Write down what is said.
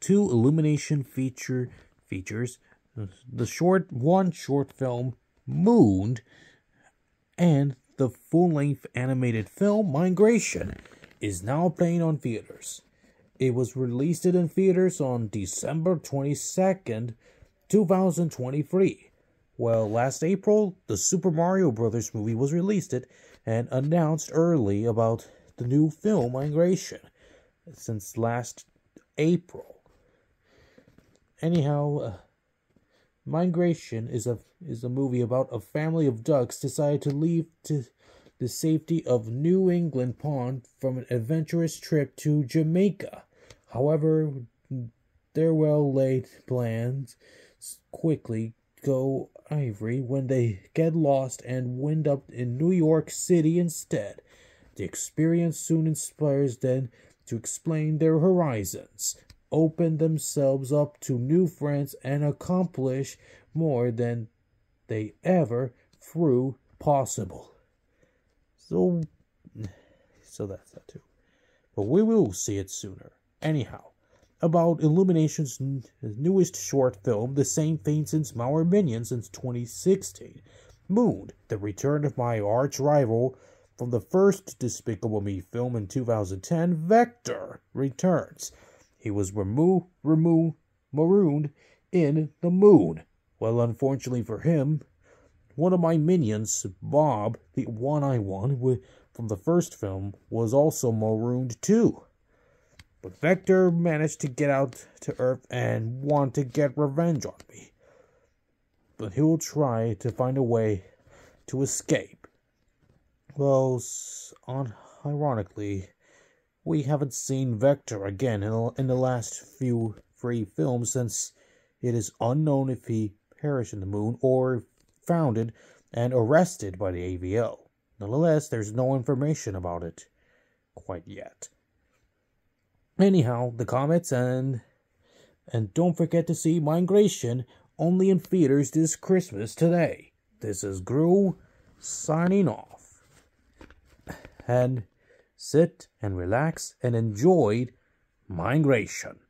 two Illumination feature features the short one short film Mooned and the full-length animated film Migration is now playing on theaters. It was released in theaters on December 22nd, 2023. Well, last April, the Super Mario Brothers movie was released it and announced early about the new film Migration since last April. Anyhow, uh, Migration is a is a movie about a family of ducks decided to leave to the safety of New England Pond from an adventurous trip to Jamaica. However, their well laid plans quickly go ivory when they get lost and wind up in New York City instead. The experience soon inspires them to explain their horizons, open themselves up to new friends, and accomplish more than they ever threw possible. So, so that's that too. But we will see it sooner. Anyhow, about Illumination's newest short film, The Same thing Since Our Minions since 2016. Moon, the return of my arch rival from the first Despicable Me film in 2010, Vector returns. He was removed, removed, marooned in the moon. Well, unfortunately for him, one of my minions, Bob, the one I won from the first film, was also marooned too. But Vector managed to get out to Earth and want to get revenge on me. But he will try to find a way to escape. Well, on ironically, we haven't seen Vector again in, in the last few three films since it is unknown if he perished in the moon or founded and arrested by the AVL. Nonetheless, there's no information about it quite yet. Anyhow, the comments and and don't forget to see Migration only in theaters this Christmas today. This is Gru signing off. And sit and relax and enjoy Migration.